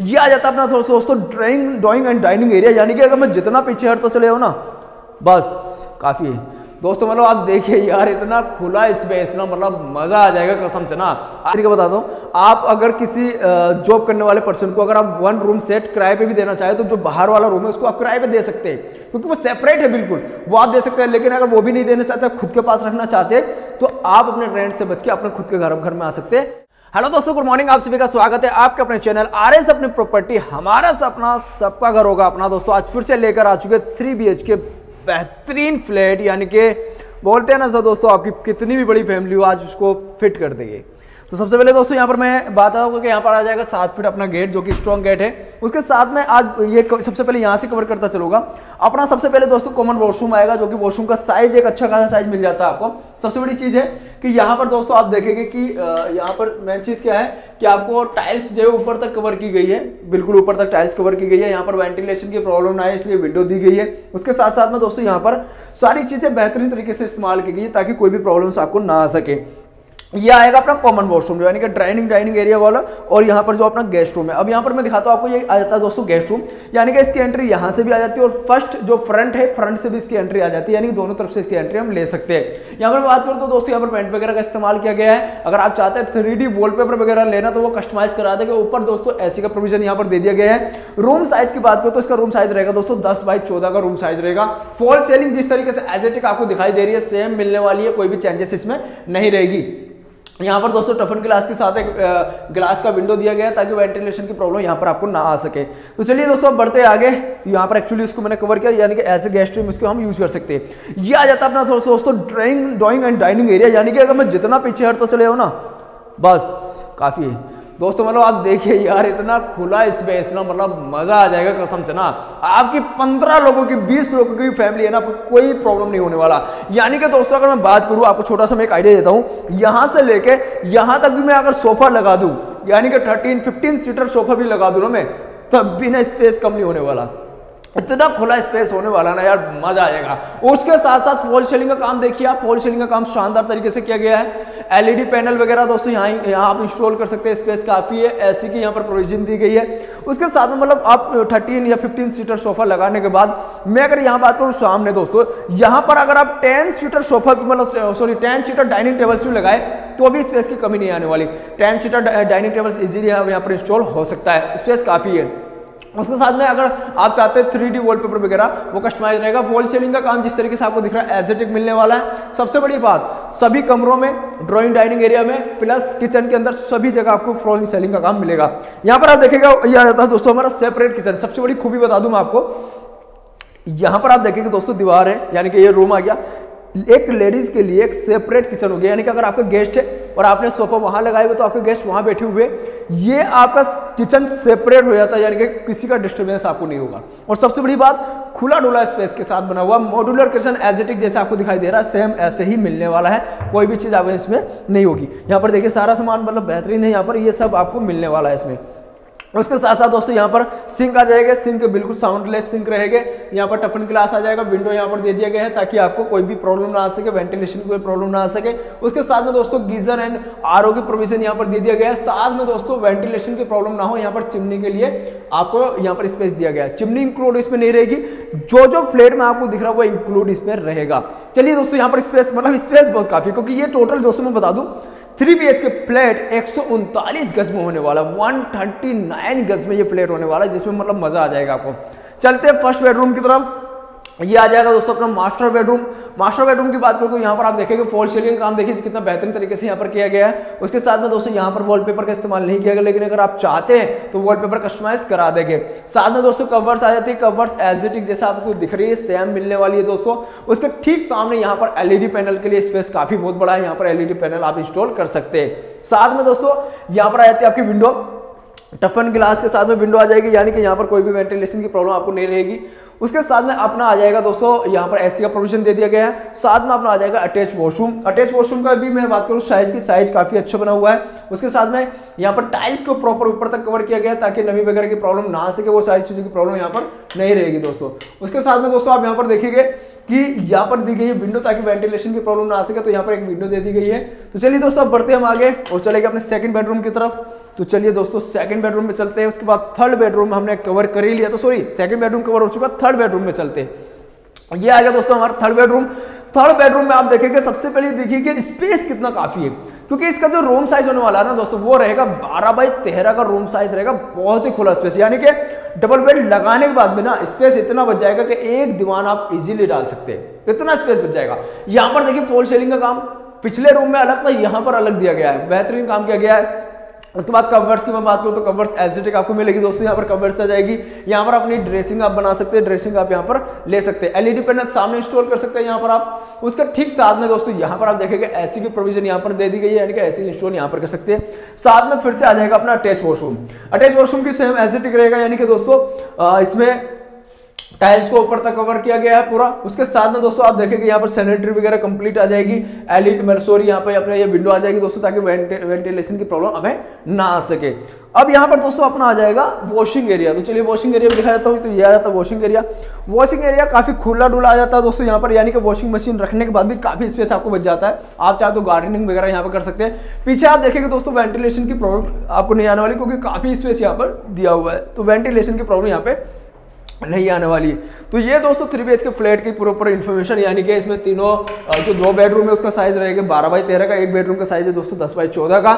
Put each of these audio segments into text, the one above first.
ये आ जाता है अपना दोस्तों drawing drawing and dining area यानी कि अगर मैं जितना पीछे हटता चले हो ना, बस, काफ़ी है। दोस्तों मतलब आप देखिए यार, इतना खुला स्पेस ना मतलब मज़ा आ जाएगा कसम से ना। तरीका बता दो, आप अगर किसी जॉब करने वाले पर्सन को अगर आप वन रूम सेट किराए पे भी देना चाहे तो जो बाहर वाला रूम है, उसको आप किराए पे दे सकते हैं, क्योंकि वो सेपरेट है बिल्कुल। वो आप दे सकते हैं, लेकिन अगर वो भी नहीं देना चाहते, खुद के पास रखना चाहते तो आप अपने रेंट से बच के अपने खुद के घर घर में आ सकते हैं। हेलो दोस्तों गुड मॉर्निंग आप सभी का स्वागत है आपके अपने चैनल आर एस अपनी प्रॉपर्टी हमारा सपना सबका घर होगा अपना दोस्तों। आज फिर से लेकर आ चुके थ्री बी के बेहतरीन फ्लैट यानी कि बोलते हैं ना सर दोस्तों, आपकी कितनी भी बड़ी फैमिली हो, आज उसको फिट कर देंगे। तो सबसे पहले दोस्तों, यहाँ पर मैं बात आऊँगा कि यहाँ पर आ जाएगा सात फीट अपना गेट जो कि स्ट्रॉन्ग गेट है। उसके साथ में आज ये सबसे पहले यहाँ से कवर करता चलूँगा। अपना सबसे पहले दोस्तों कॉमन वॉशरूम आएगा, जो कि वॉशरूम का साइज़ एक अच्छा खासा साइज़ मिल जाता है आपको। सबसे बड़ी चीज़ है कि यहाँ पर दोस्तों, आप देखेंगे कि यहाँ पर मेन चीज़ क्या है कि आपको टाइल्स जो है ऊपर तक कवर की गई है। बिल्कुल ऊपर तक टाइल्स कवर की गई है। यहाँ पर वेंटिलेशन की प्रॉब्लम ना है इसलिए विंडो दी गई है। उसके साथ साथ में दोस्तों, यहाँ पर सारी चीज़ें बेहतरीन तरीके से इस्तेमाल की गई है ताकि कोई भी प्रॉब्लम आपको ना आ सके। ये आएगा अपना कॉमन वॉशरूम जो, यानी कि ड्राइनिंग डाइनिंग एरिया वाला, और यहाँ पर जो अपना गेस्ट रूम है। अब यहाँ पर मैं दिखाता हूँ आपको, ये आ जाता है दोस्तों गेस्ट रूम यानी कि इसकी एंट्री यहाँ से भी आ जाती है, और फ़र्स्ट जो फ्रंट है फ्रंट से भी इसकी एंट्री आ जाती है। यानी कि दोनों तरफ़ से इसकी एंट्री हम ले सकते हैं। यहाँ पर बात करूँ तो दोस्तों, यहाँ पर पेंट वगैरह का इस्तेमाल किया गया है। अगर आप चाहते हैं थ्री डी वगैरह लेना तो वो कस्टमाइज करा देगा। ऊपर दोस्तों ऐसी का प्रोविज़न यहाँ पर दे दिया गया है। रूम साइज़ की बात करो तो इसका रूम साइज़ रहेगा दोस्तों, दस बाई चौदह का रूम साइज़ रहेगा। फॉल सेलिंग जिस तरीके से एजेटिक आपको दिखाई दे रही है सेम मिलने वाली है, कोई भी चेंजेस इसमें नहीं रहेगी। यहाँ पर दोस्तों टफन ग्लास के साथ एक ग्लास का विंडो दिया गया है ताकि वेंटिलेशन की प्रॉब्लम यहाँ पर आपको ना आ सके। तो चलिए दोस्तों अब बढ़ते आगे। तो यहाँ पर एक्चुअली इसको मैंने कवर किया, यानी कि एज ए गेस्ट रूम इसको हम यूज़ कर सकते हैं। ये आ जाता है अपना दोस्तों drawing drawing and dining area यानी कि अगर मैं जितना पीछे हटता चले हो ना, बस, काफ़ी है। दोस्तों मतलब आप देखिए यार, इतना खुला स्पेस ना मतलब मज़ा आ जाएगा कसम से ना। आपकी पंद्रह लोगों की, बीस लोगों की फैमिली है ना, आपको कोई प्रॉब्लम नहीं होने वाला। यानी कि दोस्तों, अगर मैं बात करूँ, आपको छोटा सा मैं एक आइडिया देता हूँ। यहाँ से लेके, यहाँ तक भी मैं अगर सोफा लगा दू, यानी कि थर्टीन फिफ्टीन सीटर सोफा भी लगा दू ना मैं, तब भी ना स्पेस कम नहीं होने वाला। इतना खुला स्पेस होने वाला ना यार, मज़ा आएगा। उसके साथ साथ फॉल शेलिंग का काम देखिए आप फॉल शेलिंग का काम शानदार तरीके से किया गया है। एलईडी पैनल वगैरह दोस्तों यहाँ यहाँ आप इंस्टॉल कर सकते हैं स्पेस काफ़ी है ऐसी की यहाँ पर प्रोविज़न दी गई है। उसके साथ में मतलब आप थर्टीन या फिफ्टीन सीटर सोफा लगाने के बाद, मैं अगर यहाँ बात करूँ सामने दोस्तों, यहाँ पर अगर आप टेन सीटर सोफा मतलब sorry ten seater dining tables भी लगाए तो भी स्पेस की कमी नहीं आने वाली। Ten seater dining tables easily यहाँ पर इंस्टॉल हो सकता है स्पेस काफ़ी है। उसके साथ में अगर आप चाहते हैं थ्री डी वॉलपेपर वगैरह, वो कस्टमाइज रहेगा। वॉल सेलिंग का काम जिस तरीके से आपको दिख रहा है एजेटिक मिलने वाला है। सबसे बड़ी बात, सभी कमरों में ड्राइंग डाइनिंग एरिया में प्लस किचन के अंदर सभी जगह आपको फ्लोरिंग सेलिंग का काम मिलेगा। यहाँ पर आप देखेगा यह आ जाता है दोस्तों हमारा सेपरेट किचन सबसे बड़ी खूबी बता दूँ मैं आपको। यहाँ पर आप देखेंगे दोस्तों दीवार है, यानी कि ये रूम आ गया। एक लेडीज़ के लिए एक सेपरेट किचन हो गया, यानी कि अगर आपका गेस्ट है और आपने सोफा वहाँ लगाए हुए तो आपके गेस्ट वहाँ बैठे हुए। ये आपका किचन सेपरेट हो जाता है, यानी कि किसी का डिस्टर्बेंस आपको नहीं होगा। और सबसे बड़ी बात, खुला डुला स्पेस के साथ बना हुआ मॉड्यूलर किचन एजेटिक जैसे आपको दिखाई दे रहा है सेम ऐसे ही मिलने वाला है। कोई भी चीज़ आपको इसमें नहीं होगी। यहाँ पर देखिए, सारा सामान मतलब बेहतरीन है, यहाँ पर ये सब आपको मिलने वाला है इसमें। उसके साथ साथ दोस्तों यहाँ पर सिंक आ जाएगा। सिंक बिल्कुल साउंडलेस सिंक रहेगा। यहाँ पर टफन ग्लास आ जाएगा। विंडो यहाँ पर दे दिया गया है ताकि आपको कोई भी प्रॉब्लम ना आ सके वेंटिलेशन की कोई प्रॉब्लम ना आ सके। उसके साथ में दोस्तों गीजर एंड आरओ की प्रोविज़न यहाँ पर दे दिया गया है। साथ में दोस्तों वेंटिलेशन की प्रॉब्लम ना हो यहाँ पर चिमनी के लिए आपको यहाँ पर स्पेस दिया गया है। चिमनी इंक्लूड इसमें नहीं रहेगी। जो जो फ्लेट में आपको दिख रहा है वो इंक्लूड इसमें रहेगा। चलिए दोस्तों यहाँ पर स्पेस मतलब स्पेस बहुत काफ़ी क्योंकि ये टोटल दोस्तों मैं बता दूँ थ्री बी के फ्लैट एक सौ उनतालीस गज में होने वाला 139 गज में ये फ्लैट होने वाला है जिसमें मतलब मज़ा आ जाएगा आपको। चलते हैं फ़र्स्ट बेडरूम की तरफ़। ये आ जाएगा दोस्तों अपना मास्टर बेडरूम मास्टर बेडरूम की बात करूँ तो यहाँ पर आप देखेंगे फॉल सीलिंग काम देखिए कितना बेहतरीन तरीके से यहाँ पर किया गया है। उसके साथ में दोस्तों यहाँ पर वॉलपेपर का इस्तेमाल नहीं किया गया, लेकिन अगर आप चाहते हैं तो वॉलपेपर कस्टमाइज करा देंगे। साथ में दोस्तों कवर्स आ जाती है कवर्स एजिटिक जैसा आपको दिख रही है सेम मिलने वाली है दोस्तों। उसके ठीक सामने यहाँ पर एलईडी पैनल के लिए स्पेस काफ़ी बहुत बड़ा है, यहाँ पर एलईडी पैनल आप इंस्टॉल कर सकते हैं। साथ में दोस्तों यहाँ पर आ जाती है आपकी विंडो टफन ग्लास के साथ में विंडो आ जाएगी, यानी कि यहाँ पर कोई भी वेंटिलेशन की प्रॉब्लम आपको नहीं रहेगी। उसके साथ में अपना आ जाएगा दोस्तों, यहाँ पर एसी का प्रोविज़न दे दिया गया है। साथ में अपना आ जाएगा अटैच वॉशरूम अटैच वॉशरूम का भी मैं बात करूँ साइज़ की साइज़ काफ़ी अच्छा बना हुआ है। उसके साथ में यहाँ पर टाइल्स को प्रॉपर ऊपर तक कवर किया गया ताकि नमी वगैरह की प्रॉब्लम ना आ सके, वो सारी चीज़ों की प्रॉब्लम यहाँ पर नहीं रहेगी दोस्तों। उसके साथ में दोस्तों आप यहाँ पर देखिए कि यहाँ पर दी गई है विंडो ताकि वेंटिलेशन की प्रॉब्लम ना आ सके तो यहाँ पर एक विंडो दे दी गई है। तो चलिए दोस्तों, अब बढ़ते हम आगे और चलेंगे अपने सेकंड बेडरूम की तरफ़। तो चलिए दोस्तों सेकंड बेडरूम में चलते हैं, उसके बाद थर्ड बेडरूम हमने कवर कर ही लिया। तो सॉरी सेकंड बेडरूम कवर हो चुका थर्ड बेडरूम में चलते हैं। ये आ गया दोस्तों हमारा थर्ड बेडरूम थर्ड बेडरूम में आप देखेंगे, सबसे पहले देखिए कि स्पेस कितना काफ़ी है। क्योंकि इसका जो रूम साइज़ होने वाला है ना दोस्तों, वो रहेगा 12 बाई 13 का रूम साइज़ रहेगा, बहुत ही खुला स्पेस यानी कि डबल बेड लगाने के बाद में ना स्पेस इतना बच जाएगा कि एक दीवान आप इजीली डाल सकते हैं। इतना स्पेस बच जाएगा। यहाँ पर देखिए पोल शेलिंग का काम, पिछले रूम में अलग था, यहाँ पर अलग दिया गया है। बेहतरीन काम किया गया है। उसके बाद कवर्स की मैं बात करूँ तो कवर्स एजेटिक आपको मिलेगी दोस्तों, यहाँ पर कवर्स आ जाएगी। यहाँ पर अपनी ड्रेसिंग आप बना सकते हैं ड्रेसिंग आप यहाँ पर ले सकते हैं। एलईडी पैनल सामने इंस्टॉल कर सकते हैं यहाँ पर आप। उसका ठीक साथ में दोस्तों, यहाँ पर आप देखेंगे एसी की प्रोविज़न यहाँ पर दे दी गई है, यानी कि एसी इंस्टॉल यहाँ पर कर सकते हैं। साथ में फिर से आ जाएगा अपना अटैच वॉशरूम अटैच वॉशरूम की सेम एजेटिक रहेगा, यानी कि दोस्तों इसमें टाइल्स को ऊपर तक कवर किया गया है पूरा। उसके साथ में दोस्तों, आप देखेंगे यहाँ पर सैनिटरी वगैरह कंप्लीट आ जाएगी। एलिट सॉरी यहाँ पर अपने ये विंडो आ जाएगी दोस्तों, ताकि वेंटिलेशन की प्रॉब्लम हमें ना आ सके। अब यहाँ पर दोस्तों अपना आ जाएगा वॉशिंग एरिया तो चलिए वॉशिंग एरिया में दिखाया जाता हूँ तो ये आ जाता है वॉशिंग एरिया वॉशिंग एरिया काफ़ी खुला डुला आ जाता है दोस्तों यहाँ पर, यानी कि वॉशिंग मशीन रखने के बाद भी काफ़ी स्पेस आपको बच जाता है। आप चाहे तो गार्डनिंग वगैरह यहाँ पर कर सकते हैं। पीछे आप देखेंगे दोस्तों वेंटिलेशन की प्रॉब्लम आपको नहीं आने वाली, क्योंकि काफ़ी स्पेस यहाँ पर दिया हुआ है। तो वेंटिलेशन की प्रॉब्लम यहाँ पे नहीं आने वाली तो ये दोस्तों थ्री बी के फ्लैट की प्रॉपर इन्फॉर्मेशन यानी कि इसमें तीनों जो दो बेडरूम है, उसका साइज़ रहेगा बारह बाई तेरह का, एक बेडरूम का साइज़ है दोस्तों दस बाई चौदह का।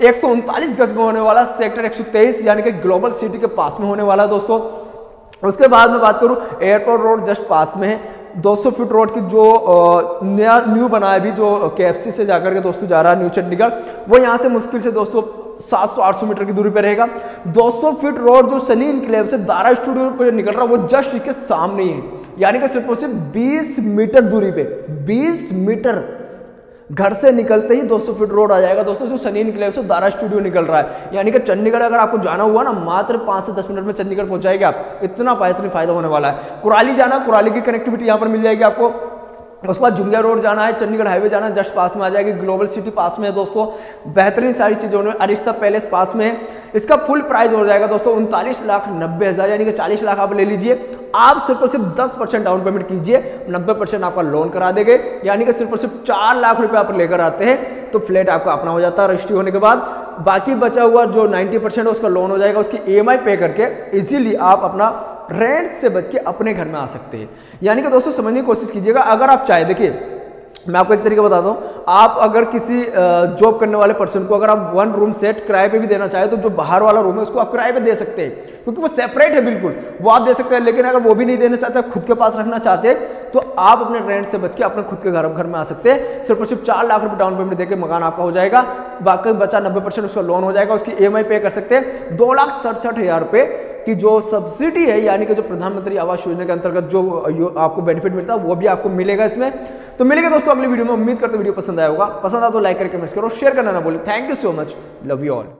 एक सौ उनतालीस गज में होने वाला सेक्टर एक सौ तेईस, यानी कि ग्लोबल सिटी के पास में होने वाला दोस्तों। उसके बाद में बात करूँ एयरपोर्ट रोड जस्ट पास में है। 200 फीट रोड की जो नया न्यू बना है अभी, जो के से जाकर के दोस्तों जा रहा है न्यू चंडीगढ़ वो यहाँ से मुश्किल से दोस्तों 700-800 मीटर की दूरी पे रहेगा। 200 फीट रोड जो सनी इनक्लेव से दारा स्टूडियो पर निकल रहा है, वो जस्ट इसके सामने ही है। यानी कि सिर्फ़ और सिर्फ़ 20 मीटर दूरी पे 20 मीटर घर से निकलते ही 200 फीट रोड आ जाएगा। दोस्तों, जो सनी इनक्लेव से दारा स्टूडियो निकल रहा है। यानी कि चंडीगढ़ अगर आपको जाना हुआ ना, मात्र पाँच से दस मिनट में चंडीगढ़ पहुंचाएगा आप। इतना इतनी फ़ायदा होने वाला है। कुराली जाना, कुराली की कनेक्टिविटी यहाँ पर मिल जाएगी आपको। उसके बाद झुंगिया रोड जाना है, चंडीगढ़ हाईवे जाना है, जस्ट पास में आ जाएगी, ग्लोबल सिटी पास में है दोस्तों। बेहतरीन सारी चीज़ों में, अरिश्ता पैलेस पास में है। इसका फुल प्राइस हो जाएगा दोस्तों, उनतालीस लाख नब्बे हज़ार, यानी कि चालीस लाख आप ले लीजिए। आप सिर्फ़ और सिर्फ़ दस परसेंट डाउन पेमेंट कीजिए, नब्बे परसेंट आपका लोन करा देंगे। यानी कि सिर्फ़ और सिर्फ़ चार लाख रुपये आप लेकर आते हैं तो फ्लैट आपका अपना हो जाता है रजिस्ट्री होने के बाद। बाकी बचा हुआ जो नाइन्टी परसेंट उसका लोन हो जाएगा, उसकी ई पे करके। इजीली आप अपना रेंट से बच के अपने घर में आ सकते हैं। यानी कि दोस्तों, समझने की कोशिश कीजिएगा, अगर आप चाहे, देखिए, मैं आपको एक तरीका बताता हूँ। आप अगर किसी जॉब करने वाले पर्सन को अगर आप वन रूम सेट किराए पे भी देना चाहे तो जो बाहर वाला रूम है, उसको आप किराए पे दे सकते हैं। क्योंकि वो सेपरेट है बिल्कुल। वो आप दे सकते हैं, लेकिन अगर वो भी नहीं देना चाहते, खुद के पास रखना चाहते तो आप अपने रेंट से बच के अपने खुद के घर घर में आ सकते हैं। सिर्फ़ और सिर्फ़ चार लाख रुपए डाउन पेमेंट देकर मकान आपका हो जाएगा। बाकी बचा नब्बे उसका लोन हो जाएगा, उसकी ई पे कर सकते हैं। दो लाख सड़सठ हज़ार रुपये की जो सब्सिडी है, यानी कि जो प्रधानमंत्री आवास योजना के अंतर्गत जो आपको बेनिफिट मिलता है, वो भी आपको मिलेगा इसमें। तो मिलेगा दोस्तों अगली वीडियो में, उम्मीद करते वीडियो पसंद आया होगा। पसंद आया तो लाइक करके कमेंट्स करो शेयर करना ना बोले thank you so much love you all